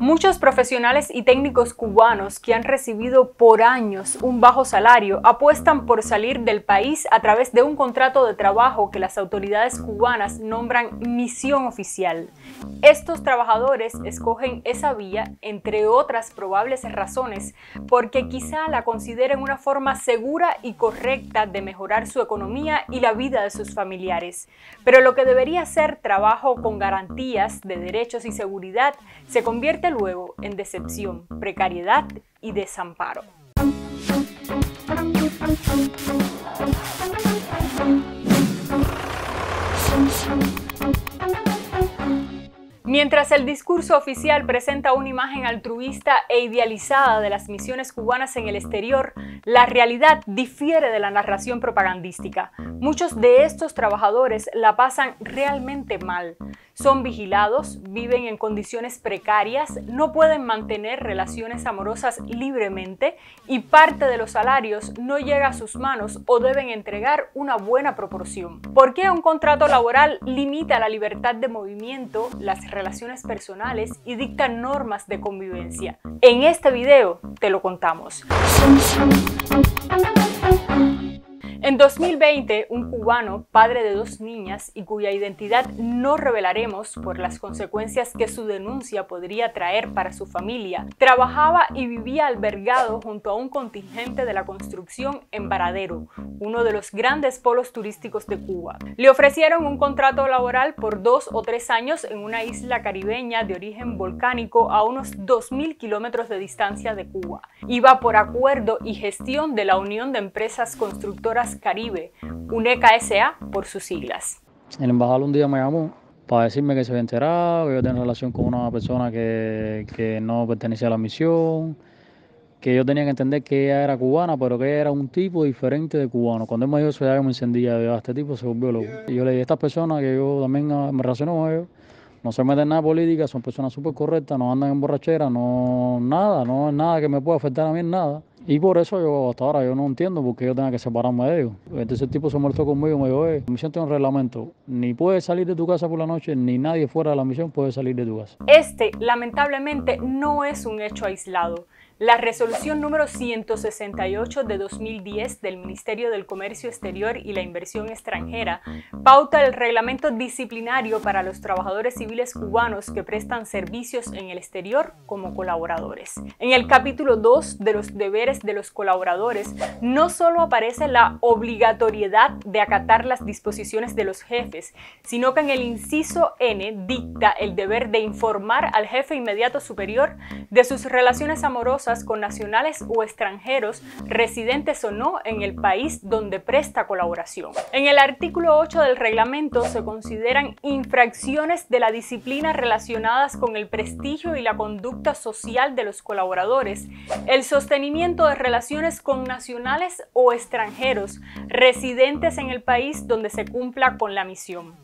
Muchos profesionales y técnicos cubanos que han recibido por años un bajo salario apuestan por salir del país a través de un contrato de trabajo que las autoridades cubanas nombran misión oficial. Estos trabajadores escogen esa vía, entre otras probables razones, porque quizá la consideren una forma segura y correcta de mejorar su economía y la vida de sus familiares. Pero lo que debería ser trabajo con garantías de derechos y seguridad se convierte luego en decepción, precariedad y desamparo. Mientras el discurso oficial presenta una imagen altruista e idealizada de las misiones cubanas en el exterior, la realidad difiere de la narración propagandística. Muchos de estos trabajadores la pasan realmente mal. Son vigilados, viven en condiciones precarias, no pueden mantener relaciones amorosas libremente y parte de los salarios no llega a sus manos o deben entregar una buena proporción. ¿Por qué un contrato laboral limita la libertad de movimiento, las relaciones personales y dicta normas de convivencia? En este video te lo contamos. En 2020, un cubano, padre de dos niñas y cuya identidad no revelaremos por las consecuencias que su denuncia podría traer para su familia, trabajaba y vivía albergado junto a un contingente de la construcción en Varadero, uno de los grandes polos turísticos de Cuba. Le ofrecieron un contrato laboral por dos o tres años en una isla caribeña de origen volcánico a unos 2.000 kilómetros de distancia de Cuba. Iba por acuerdo y gestión de la Unión de Empresas Constructoras Caribe, UNECA SA por sus siglas. El embajador un día me llamó para decirme que se había enterado, que yo tenía relación con una persona que, no pertenecía a la misión, que yo tenía que entender que ella era cubana, pero que ella era un tipo diferente de cubano. Cuando él me dijo eso, ya me encendía, yo, ah, este tipo se volvió loco. Y yo le dije, estas personas que yo también ah, me relaciono con ellos, no se meten en nada política, son personas súper correctas, no andan en borrachera, no nada, no es nada que me pueda afectar a mí en nada. Y por eso yo hasta ahora yo no entiendo por qué yo tenga que separarme de ellos. Entonces el tipo se molestó conmigo y me dijo, eh, misión tiene un reglamento, ni puedes salir de tu casa por la noche, ni nadie fuera de la misión puede salir de tu casa. Este, lamentablemente, no es un hecho aislado. La resolución número 168 de 2010 del Ministerio del Comercio Exterior y la Inversión Extranjera pauta el reglamento disciplinario para los trabajadores civiles cubanos que prestan servicios en el exterior como colaboradores. En el capítulo 2 de los deberes de los colaboradores no solo aparece la obligatoriedad de acatar las disposiciones de los jefes, sino que en el inciso N dicta el deber de informar al jefe inmediato superior de sus relaciones amorosas con nacionales o extranjeros, residentes o no en el país donde presta colaboración. En el artículo 8 del reglamento se consideran infracciones de la disciplina relacionadas con el prestigio y la conducta social de los colaboradores, el sostenimiento de relaciones con nacionales o extranjeros, residentes en el país donde se cumpla con la misión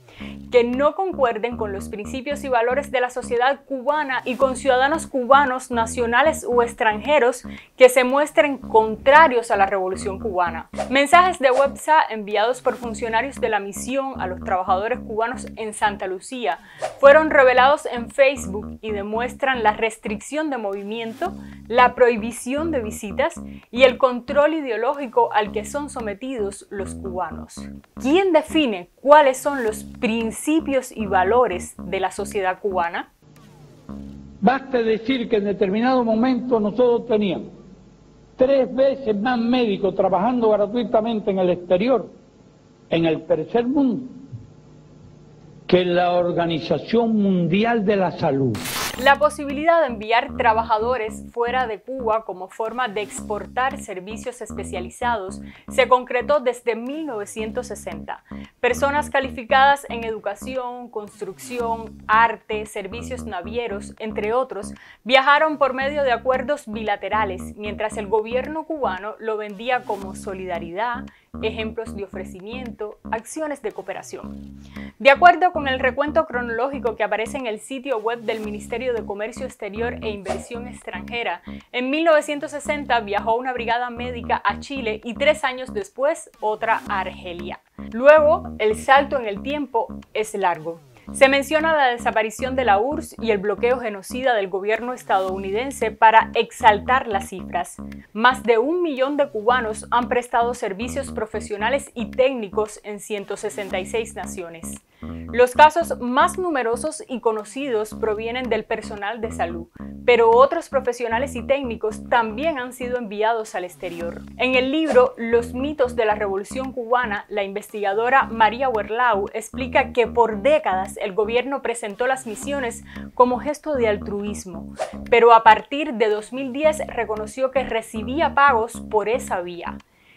que no concuerden con los principios y valores de la sociedad cubana y con ciudadanos cubanos, nacionales o extranjeros que se muestren contrarios a la revolución cubana. Mensajes de WhatsApp enviados por funcionarios de la misión a los trabajadores cubanos en Santa Lucía fueron revelados en Facebook y demuestran la restricción de movimiento, la prohibición de visitas y el control ideológico al que son sometidos los cubanos. ¿Quién define cuáles son los principios y valores de la sociedad cubana? Basta decir que en determinado momento nosotros teníamos tres veces más médicos trabajando gratuitamente en el exterior, en el tercer mundo, que la Organización Mundial de la Salud. La posibilidad de enviar trabajadores fuera de Cuba como forma de exportar servicios especializados se concretó desde 1960. Personas calificadas en educación, construcción, arte, servicios navieros, entre otros, viajaron por medio de acuerdos bilaterales, mientras el gobierno cubano lo vendía como solidaridad, ejemplos de ofrecimiento, acciones de cooperación. De acuerdo con el recuento cronológico que aparece en el sitio web del Ministerio de Comercio Exterior e Inversión Extranjera, en 1960 viajó una brigada médica a Chile y tres años después otra a Argelia. Luego, el salto en el tiempo es largo. Se menciona la desaparición de la URSS y el bloqueo genocida del gobierno estadounidense para exaltar las cifras. Más de un millón de cubanos han prestado servicios profesionales y técnicos en 166 naciones. Los casos más numerosos y conocidos provienen del personal de salud, pero otros profesionales y técnicos también han sido enviados al exterior. En el libro Los mitos de la Revolución Cubana, la investigadora María Werlau explica que por décadas el gobierno presentó las misiones como gesto de altruismo, pero a partir de 2010 reconoció que recibía pagos por esa vía.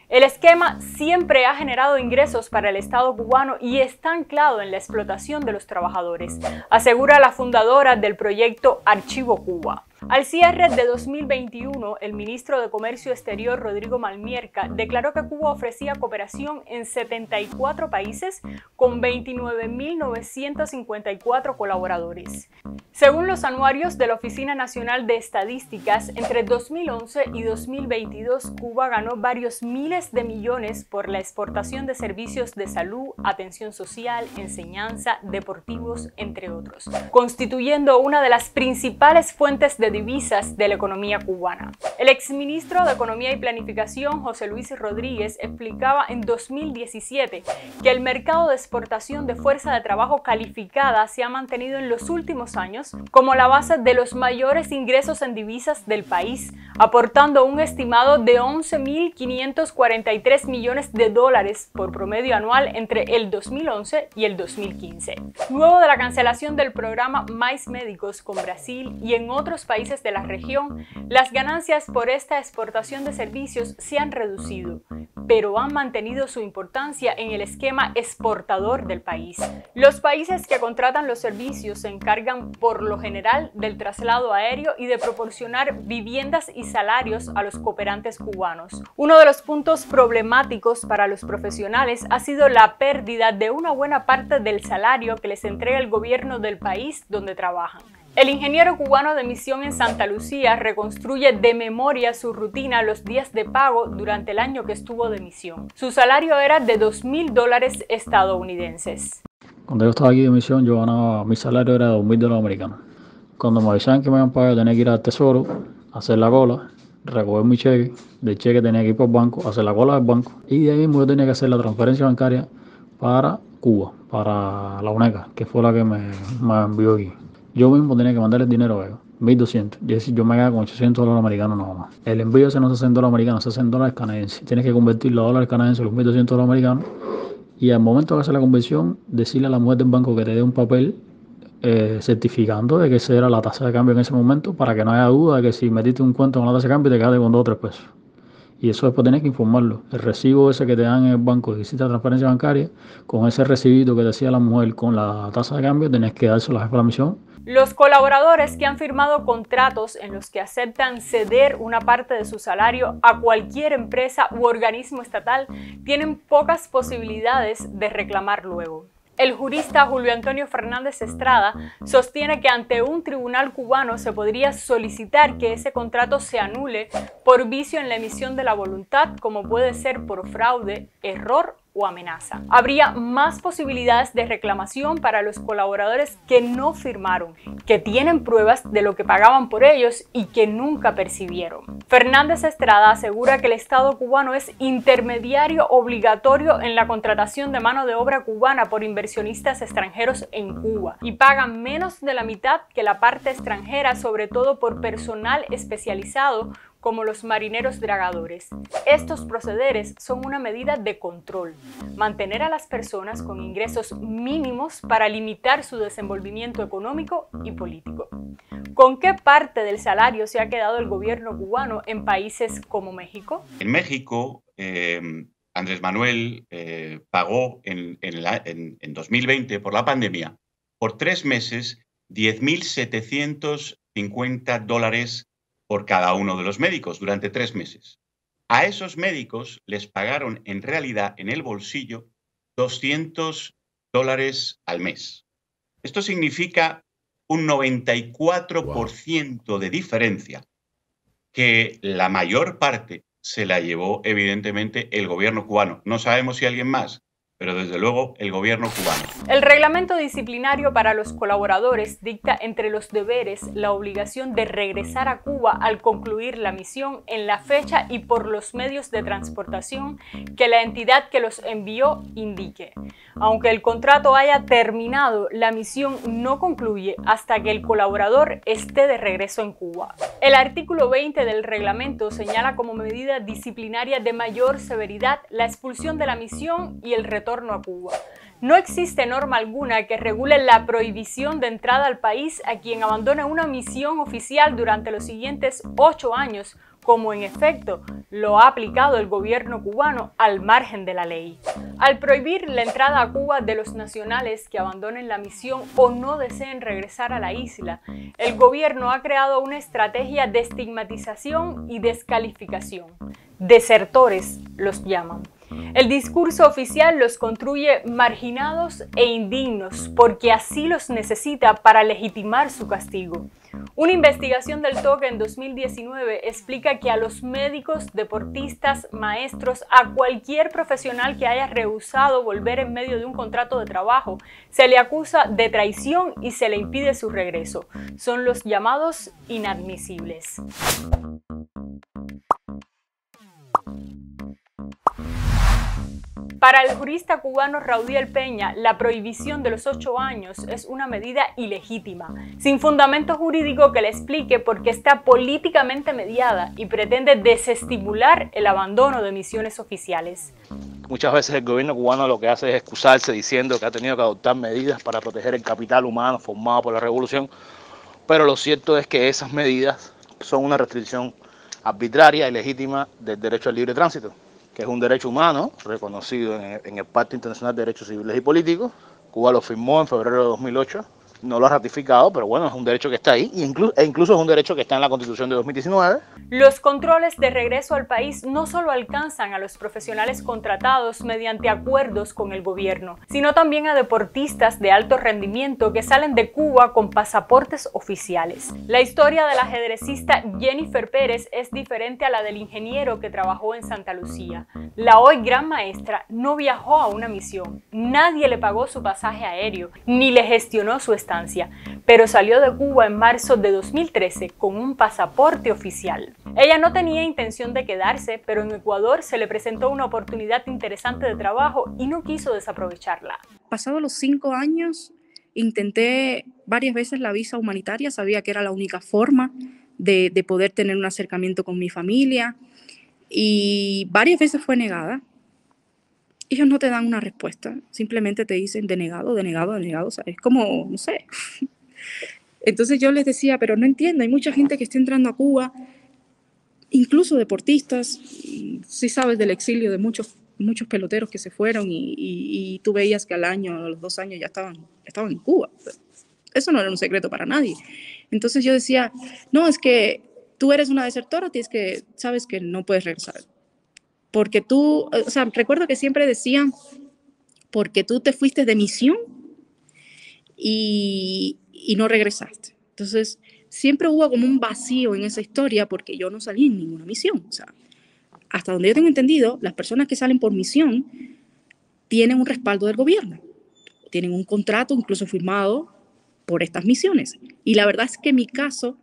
El esquema siempre ha generado ingresos para el Estado cubano y está anclado en la explotación de los trabajadores, asegura la fundadora del proyecto Archivo Cuba. Al cierre de 2021, el ministro de Comercio Exterior, Rodrigo Malmierca, declaró que Cuba ofrecía cooperación en 74 países con 29.954 colaboradores. Según los anuarios de la Oficina Nacional de Estadísticas, entre 2011 y 2022, Cuba ganó varios miles de millones por la exportación de servicios de salud, atención social, enseñanza, deportivos, entre otros, constituyendo una de las principales fuentes de divisas de la economía cubana. El exministro de Economía y Planificación, José Luis Rodríguez, explicaba en 2017 que el mercado de exportación de fuerza de trabajo calificada se ha mantenido en los últimos años como la base de los mayores ingresos en divisas del país, aportando un estimado de 11.543 millones de dólares por promedio anual entre el 2011 y el 2015. Luego de la cancelación del programa Mais Médicos con Brasil y en otros países de la región, las ganancias por esta exportación de servicios se han reducido, pero han mantenido su importancia en el esquema exportador del país. Los países que contratan los servicios se encargan por lo general del traslado aéreo y de proporcionar viviendas y salarios a los cooperantes cubanos. Uno de los puntos problemáticos para los profesionales ha sido la pérdida de una buena parte del salario que les entrega el gobierno del país donde trabajan. El ingeniero cubano de misión en Santa Lucía reconstruye de memoria su rutina los días de pago durante el año que estuvo de misión. Su salario era de 2 mil dólares estadounidenses. Cuando yo estaba aquí de misión, yo ganaba, mi salario era de 2 mil dólares americanos. Cuando me avisaban que me iban a pagar, tenía que ir al tesoro, hacer la cola, recoger mi cheque, del cheque tenía que ir por banco, hacer la cola del banco, y de ahí mismo yo tenía que hacer la transferencia bancaria para Cuba, para la UNECA, que fue la que me envió aquí. Yo mismo tenía que mandar el dinero a ellos. 1200. Y decir, yo me quedaba con 800 dólares americanos nada más. El envío ese no hace en dólares americanos, se hace en dólares canadienses. Tienes que convertir los dólares canadienses, los 1200 dólares americanos. Y al momento de hacer la conversión, decirle a la mujer del banco que te dé un papel eh, certificando de que esa era la tasa de cambio en ese momento para que no haya duda de que si metiste un cuento con la tasa de cambio te quedaste con 2 o 3 pesos. Y eso después tienes que informarlo. El recibo ese que te dan en el banco de visita de transferencia bancaria, con ese recibito que decía la mujer con la tasa de cambio, tenés que dárselo a la jefa de la misión los colaboradores que han firmado contratos en los que aceptan ceder una parte de su salario a cualquier empresa u organismo estatal tienen pocas posibilidades de reclamar luego. El jurista Julio Antonio Fernández Estrada sostiene que ante un tribunal cubano se podría solicitar que ese contrato se anule por vicio en la emisión de la voluntad, como puede ser por fraude, error o amenaza. Habría más posibilidades de reclamación para los colaboradores que no firmaron, que tienen pruebas de lo que pagaban por ellos y que nunca percibieron. Fernández Estrada asegura que el Estado cubano es intermediario obligatorio en la contratación de mano de obra cubana por inversionistas extranjeros en Cuba y pagan menos de la mitad que la parte extranjera, sobre todo por personal especializado como los marineros dragadores. Estos procederes son una medida de control, mantener a las personas con ingresos mínimos para limitar su desenvolvimiento económico y político. ¿Con qué parte del salario se ha quedado el gobierno cubano en países como México? En México, eh, Andrés Manuel eh, pagó en, en 2020 por la pandemia por tres meses 10.750 dólares por cada uno de los médicos durante tres meses. A esos médicos les pagaron en realidad en el bolsillo 200 dólares al mes. Esto significa un 94% de diferencia que la mayor parte se la llevó evidentemente el gobierno cubano. No sabemos si alguien más, pero desde luego el gobierno cubano. El reglamento disciplinario para los colaboradores dicta entre los deberes la obligación de regresar a Cuba al concluir la misión en la fecha y por los medios de transportación que la entidad que los envió indique. Aunque el contrato haya terminado, la misión no concluye hasta que el colaborador esté de regreso en Cuba. El artículo 20 del reglamento señala como medida disciplinaria de mayor severidad la expulsión de la misión y el retorno No existe norma alguna que regule la prohibición de entrada al país a quien abandone una misión oficial durante los siguientes ocho años, como en efecto lo ha aplicado el gobierno cubano al margen de la ley. Al prohibir la entrada a Cuba de los nacionales que abandonen la misión o no deseen regresar a la isla, el gobierno ha creado una estrategia de estigmatización y descalificación. Desertores los llaman. El discurso oficial los construye marginados e indignos porque así los necesita para legitimar su castigo. Una investigación del toque en 2019 explica que a los médicos, deportistas, maestros, a cualquier profesional que haya rehusado volver en medio de un contrato de trabajo, se le acusa de traición y se le impide su regreso. Son los llamados inadmisibles. Para el jurista cubano Raudiel Peña, la prohibición de los ocho años es una medida ilegítima, sin fundamento jurídico que le explique por qué está políticamente mediada y pretende desestimular el abandono de misiones oficiales. Muchas veces el gobierno cubano lo que hace es excusarse diciendo que ha tenido que adoptar medidas para proteger el capital humano formado por la revolución, pero lo cierto es que esas medidas son una restricción arbitraria y legítima del derecho al libre tránsito que es un derecho humano reconocido en el, Pacto Internacional de Derechos Civiles y Políticos. Cuba lo firmó en febrero de 2008 no lo ha ratificado, pero bueno, es un derecho que está ahí e incluso, e incluso es un derecho que está en la Constitución de 2019. Los controles de regreso al país no solo alcanzan a los profesionales contratados mediante acuerdos con el gobierno, sino también a deportistas de alto rendimiento que salen de Cuba con pasaportes oficiales. La historia del ajedrecista Jennifer Pérez es diferente a la del ingeniero que trabajó en Santa Lucía. La hoy gran maestra no viajó a una misión, nadie le pagó su pasaje aéreo, ni le gestionó su pero salió de Cuba en marzo de 2013 con un pasaporte oficial. Ella no tenía intención de quedarse, pero en Ecuador se le presentó una oportunidad interesante de trabajo y no quiso desaprovecharla. Pasados los cinco años, intenté varias veces la visa humanitaria, sabía que era la única forma de poder tener un acercamiento con mi familia y varias veces fue negada ellos no te dan una respuesta, simplemente te dicen denegado, denegado, denegado, o sea, es como, no sé. Entonces yo les decía, pero no entiendo, hay mucha gente que está entrando a Cuba, incluso deportistas, si sabes del exilio de muchos, muchos peloteros que se fueron y, tú veías que al año, a los dos años ya estaban, estaban en Cuba. Eso no era un secreto para nadie. Entonces yo decía, no, es que tú eres una desertora, tienes que, sabes que no puedes regresar porque tú, o sea, recuerdo que siempre decían, porque tú te fuiste de misión y, y no regresaste. Entonces, siempre hubo como un vacío en esa historia porque yo no salí en ninguna misión. O sea, hasta donde yo tengo entendido, las personas que salen por misión tienen un respaldo del gobierno, tienen un contrato incluso firmado por estas misiones. Y la verdad es que mi caso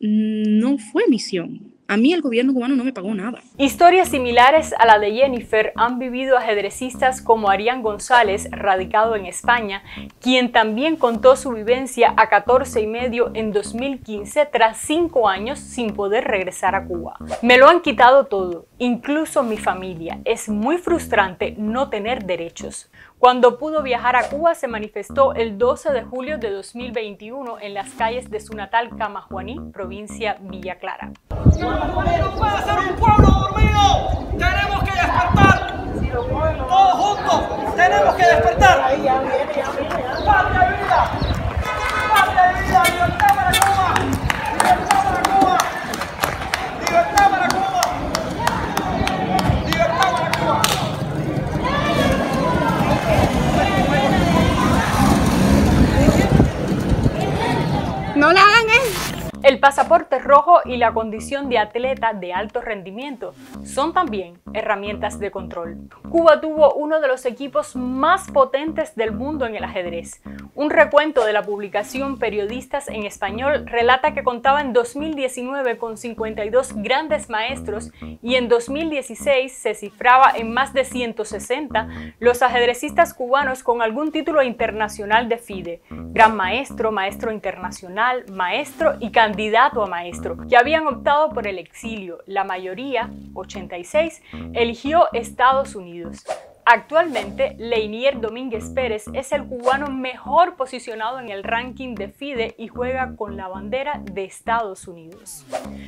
no fue misión, a mí el gobierno cubano no me pagó nada. Historias similares a la de Jennifer han vivido ajedrecistas como Arián González, radicado en España, quien también contó su vivencia a 14 y medio en 2015 tras 5 años sin poder regresar a Cuba. Me lo han quitado todo, incluso mi familia. Es muy frustrante no tener derechos. Cuando pudo viajar a Cuba se manifestó el 12 de julio de 2021 en las calles de su natal Camajuaní, provincia Villa Clara. Tenemos que despertar. Todos juntos tenemos que despertar. Patria vida. Patria vida. Libertad para Cuba. Libertad para Cuba. Libertad para Cuba. Libertad para Cuba. No la hagan, ¿eh? El pasaporte rojo y la condición de atleta de alto rendimiento son también herramientas de control. Cuba tuvo uno de los equipos más potentes del mundo en el ajedrez. Un recuento de la publicación Periodistas en Español relata que contaba en 2019 con 52 grandes maestros y en 2016 se cifraba en más de 160 los ajedrecistas cubanos con algún título internacional de FIDE, gran maestro, maestro internacional, maestro y candidato a maestro, que habían optado por el exilio. La mayoría, 86, eligió Estados Unidos. Actualmente, Leinier Domínguez Pérez es el cubano mejor posicionado en el ranking de FIDE y juega con la bandera de Estados Unidos.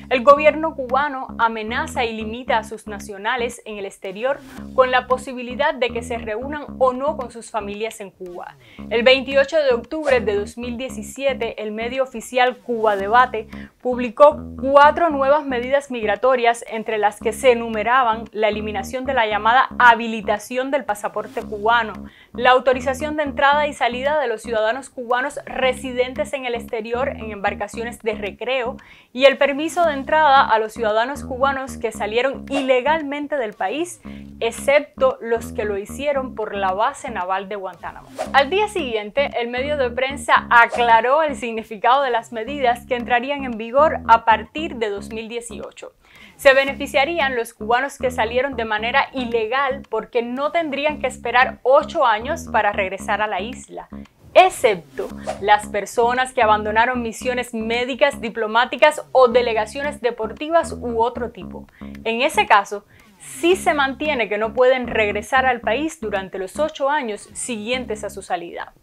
El gobierno cubano amenaza y limita a sus nacionales en el exterior con la posibilidad de que se reúnan o no con sus familias en Cuba. El 28 de octubre de 2017, el medio oficial Cuba Debate publicó cuatro nuevas medidas migratorias entre las que se enumeraban la eliminación de la llamada habilitación del pasaporte cubano, la autorización de entrada y salida de los ciudadanos cubanos residentes en el exterior en embarcaciones de recreo y el permiso de entrada a los ciudadanos cubanos que salieron ilegalmente del país, excepto los que lo hicieron por la base naval de Guantánamo. Al día siguiente, el medio de prensa aclaró el significado de las medidas que entrarían en vigor a partir de 2018. Se beneficiarían los cubanos que salieron de manera ilegal porque no tendrían que esperar ocho años para regresar a la isla excepto las personas que abandonaron misiones médicas, diplomáticas o delegaciones deportivas u otro tipo. En ese caso, sí se mantiene que no pueden regresar al país durante los ocho años siguientes a su salida.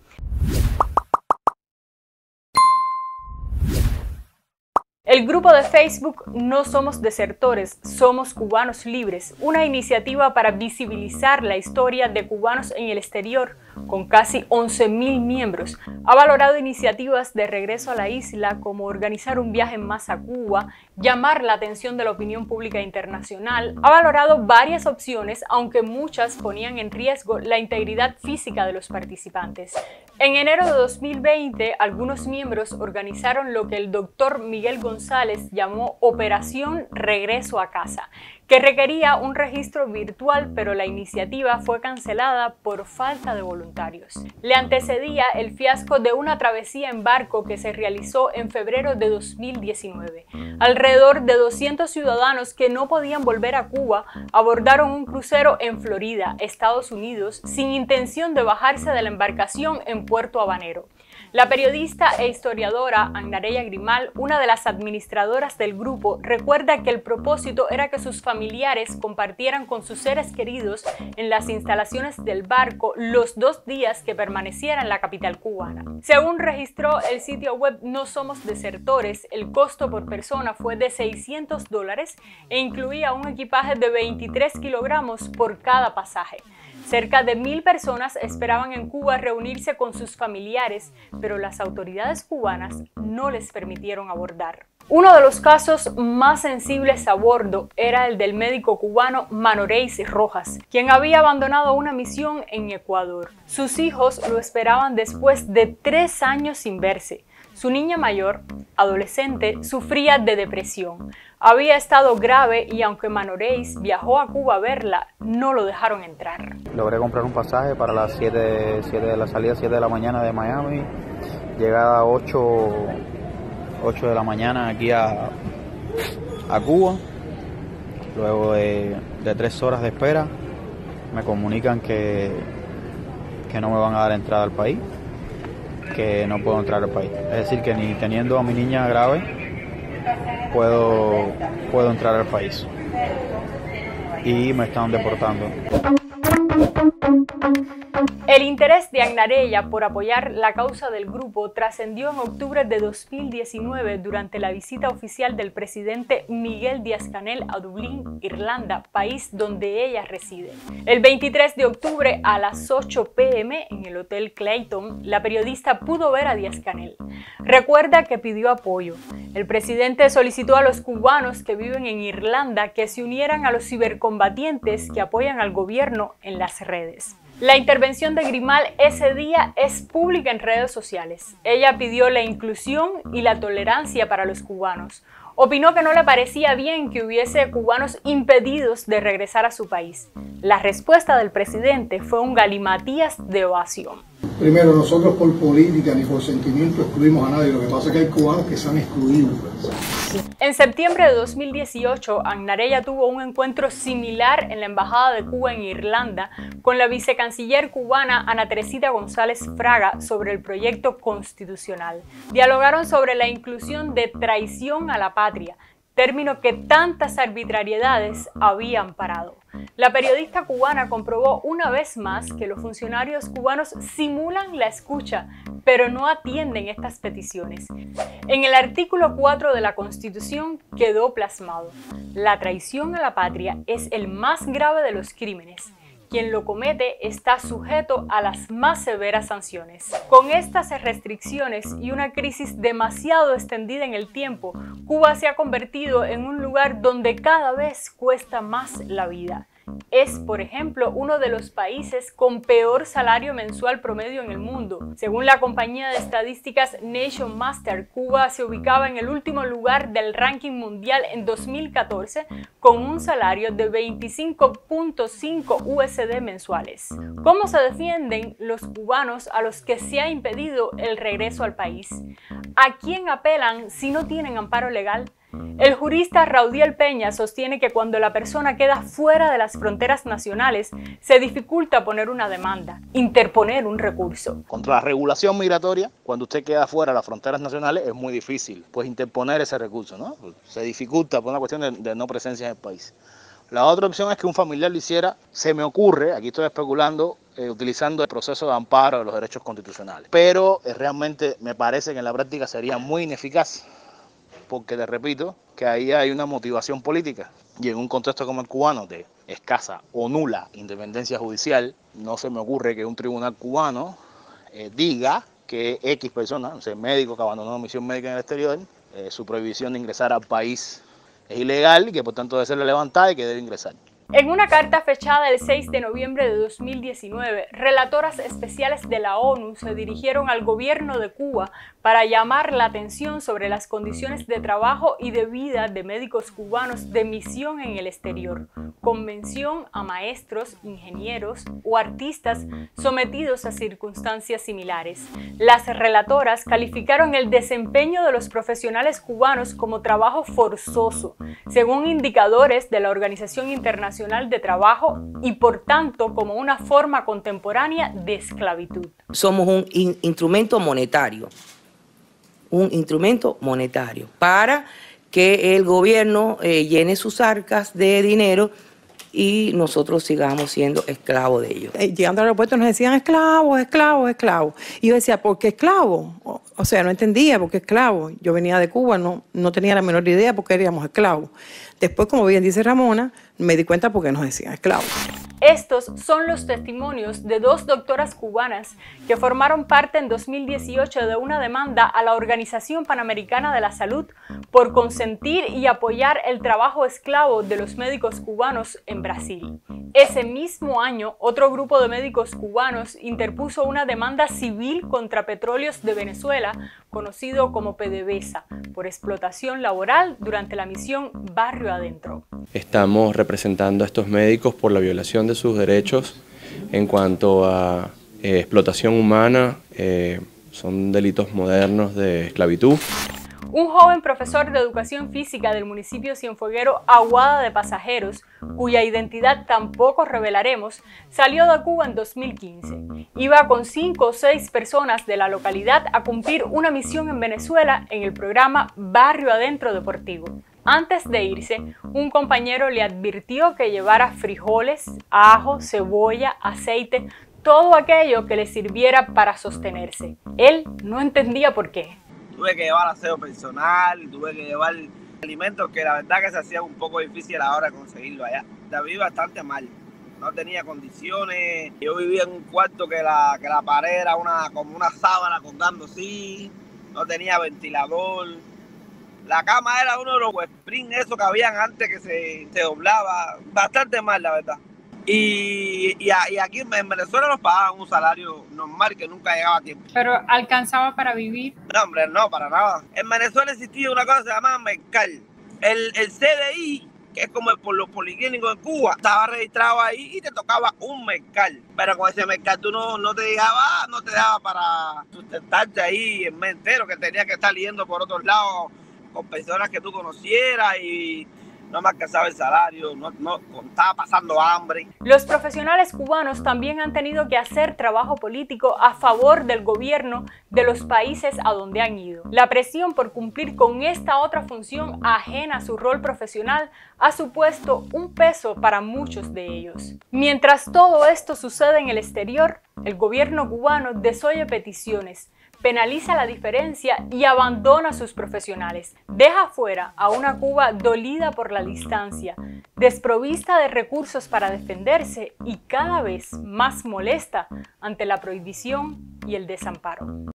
El grupo de Facebook No Somos Desertores, Somos Cubanos Libres, una iniciativa para visibilizar la historia de cubanos en el exterior, con casi 11.000 miembros, ha valorado iniciativas de regreso a la isla como organizar un viaje más a Cuba, llamar la atención de la opinión pública internacional, ha valorado varias opciones, aunque muchas ponían en riesgo la integridad física de los participantes. En enero de 2020, algunos miembros organizaron lo que el doctor Miguel González llamó Operación Regreso a Casa, que requería un registro virtual, pero la iniciativa fue cancelada por falta de voluntarios. Le antecedía el fiasco de una travesía en barco que se realizó en febrero de 2019. Alrededor de 200 ciudadanos que no podían volver a Cuba abordaron un crucero en Florida, Estados Unidos, sin intención de bajarse de la embarcación en Puerto Habanero. La periodista e historiadora Agnareya Grimal, una de las administradoras del grupo, recuerda que el propósito era que sus familiares compartieran con sus seres queridos en las instalaciones del barco los dos días que permaneciera en la capital cubana. Según registró el sitio web No Somos Desertores, el costo por persona fue de 600 dólares e incluía un equipaje de 23 kilogramos por cada pasaje. Cerca de mil personas esperaban en Cuba reunirse con sus familiares, pero las autoridades cubanas no les permitieron abordar. Uno de los casos más sensibles a bordo era el del médico cubano Manoreis Rojas, quien había abandonado una misión en Ecuador. Sus hijos lo esperaban después de tres años sin verse. Su niña mayor, adolescente, sufría de depresión. Había estado grave y aunque Manoreis viajó a Cuba a verla, no lo dejaron entrar. Logré comprar un pasaje para las 7, de la salida 7 de la mañana de Miami, llegada a 8, 8 de la mañana aquí a, a Cuba. Luego de, de tres horas de espera, me comunican que, que no me van a dar entrada al país que no puedo entrar al país. Es decir, que ni teniendo a mi niña grave puedo, puedo entrar al país. Y me están deportando. El interés de Agnarella por apoyar la causa del grupo trascendió en octubre de 2019 durante la visita oficial del presidente Miguel Díaz-Canel a Dublín, Irlanda, país donde ella reside. El 23 de octubre a las 8 pm en el Hotel Clayton, la periodista pudo ver a Díaz-Canel. Recuerda que pidió apoyo. El presidente solicitó a los cubanos que viven en Irlanda que se unieran a los cibercombatientes que apoyan al gobierno en las redes. La intervención de Grimal ese día es pública en redes sociales. Ella pidió la inclusión y la tolerancia para los cubanos. Opinó que no le parecía bien que hubiese cubanos impedidos de regresar a su país. La respuesta del presidente fue un galimatías de ovación. Primero, nosotros por política ni por sentimiento excluimos a nadie. Lo que pasa es que hay cubanos que se han excluido. En septiembre de 2018, Agnarella tuvo un encuentro similar en la Embajada de Cuba en Irlanda con la vicecanciller cubana Ana Teresita González Fraga sobre el proyecto constitucional. Dialogaron sobre la inclusión de traición a la patria, término que tantas arbitrariedades habían parado. La periodista cubana comprobó una vez más que los funcionarios cubanos simulan la escucha, pero no atienden estas peticiones. En el artículo 4 de la Constitución quedó plasmado, la traición a la patria es el más grave de los crímenes quien lo comete está sujeto a las más severas sanciones. Con estas restricciones y una crisis demasiado extendida en el tiempo, Cuba se ha convertido en un lugar donde cada vez cuesta más la vida. Es, por ejemplo, uno de los países con peor salario mensual promedio en el mundo. Según la compañía de estadísticas Nation Master, Cuba se ubicaba en el último lugar del ranking mundial en 2014 con un salario de 25.5 USD mensuales. ¿Cómo se defienden los cubanos a los que se ha impedido el regreso al país? ¿A quién apelan si no tienen amparo legal? El jurista Raudiel Peña sostiene que cuando la persona queda fuera de las fronteras nacionales, se dificulta poner una demanda, interponer un recurso. Contra la regulación migratoria, cuando usted queda fuera de las fronteras nacionales, es muy difícil pues interponer ese recurso, ¿no? Se dificulta por una cuestión de, no presencia en el país. La otra opción es que un familiar lo hiciera, se me ocurre, aquí estoy especulando, eh, utilizando el proceso de amparo de los derechos constitucionales. Pero eh, realmente me parece que en la práctica sería muy ineficaz porque te repito que ahí hay una motivación política y en un contexto como el cubano de escasa o nula independencia judicial, no se me ocurre que un tribunal cubano eh, diga que X persona, o sea, médico que abandonó una misión médica en el exterior, eh, su prohibición de ingresar al país es ilegal y que por tanto debe ser levantada y que debe ingresar. En una carta fechada el 6 de noviembre de 2019, relatoras especiales de la ONU se dirigieron al gobierno de Cuba para llamar la atención sobre las condiciones de trabajo y de vida de médicos cubanos de misión en el exterior, con mención a maestros, ingenieros o artistas sometidos a circunstancias similares. Las relatoras calificaron el desempeño de los profesionales cubanos como trabajo forzoso, según indicadores de la Organización Internacional de Trabajo y por tanto como una forma contemporánea de esclavitud. Somos un instrumento monetario, un instrumento monetario para que el gobierno eh, llene sus arcas de dinero y nosotros sigamos siendo esclavos de ellos. Eh, llegando al aeropuerto nos decían esclavos, esclavos, esclavos. Y yo decía, ¿por qué esclavos? O, sea, no entendía por qué esclavos. Yo venía de Cuba, no, no tenía la menor idea por qué éramos esclavos. Después, como bien dice Ramona, me di cuenta por qué nos decían esclavos. Estos son los testimonios de dos doctoras cubanas que formaron parte en 2018 de una demanda a la Organización Panamericana de la Salud por consentir y apoyar el trabajo esclavo de los médicos cubanos en Brasil. Ese mismo año, otro grupo de médicos cubanos interpuso una demanda civil contra Petróleos de Venezuela, conocido como PDVSA, por explotación laboral durante la misión Barrio Adentro. Estamos representando a estos médicos por la violación de sus derechos en cuanto a eh, explotación humana, eh, son delitos modernos de esclavitud. Un joven profesor de educación física del municipio Cienfueguero Aguada de Pasajeros, cuya identidad tampoco revelaremos, salió de Cuba en 2015. Iba con cinco o seis personas de la localidad a cumplir una misión en Venezuela en el programa Barrio Adentro Deportivo. Antes de irse, un compañero le advirtió que llevara frijoles, ajo, cebolla, aceite, todo aquello que le sirviera para sostenerse. Él no entendía por qué. Tuve que llevar aseo personal, tuve que llevar alimentos que la verdad que se hacía un poco difícil a la hora de conseguirlo allá. David bastante mal, no tenía condiciones. Yo vivía en un cuarto que la, que la pared era una, como una sábana colgando así, no tenía ventilador la cama era uno de los spring esos que habían antes que se, se doblaba. Bastante mal, la verdad. Y, y, aquí en Venezuela nos pagaban un salario normal que nunca llegaba a tiempo. ¿Pero alcanzaba para vivir? No, hombre, no, para nada. En Venezuela existía una cosa que se llamaba mercal. El, el CDI que es como por los policlínicos de Cuba, estaba registrado ahí y te tocaba un mercal. Pero con ese mercal tú no, no te dejaba, no te daba para sustentarte ahí en mes entero, que tenía que estar yendo por otros lados con personas que tú conocieras y no me alcanzaba el salario, no, no, estaba pasando hambre. Los profesionales cubanos también han tenido que hacer trabajo político a favor del gobierno de los países a donde han ido. La presión por cumplir con esta otra función ajena a su rol profesional ha supuesto un peso para muchos de ellos. Mientras todo esto sucede en el exterior, el gobierno cubano desoye peticiones, penaliza la diferencia y abandona a sus profesionales. Deja fuera a una Cuba dolida por la distancia, desprovista de recursos para defenderse y cada vez más molesta ante la prohibición y el desamparo.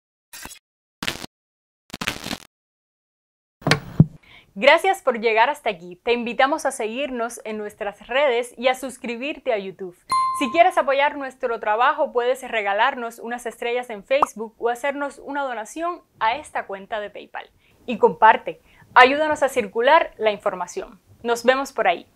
Gracias por llegar hasta aquí. Te invitamos a seguirnos en nuestras redes y a suscribirte a YouTube. Si quieres apoyar nuestro trabajo, puedes regalarnos unas estrellas en Facebook o hacernos una donación a esta cuenta de PayPal. Y comparte, ayúdanos a circular la información. Nos vemos por ahí.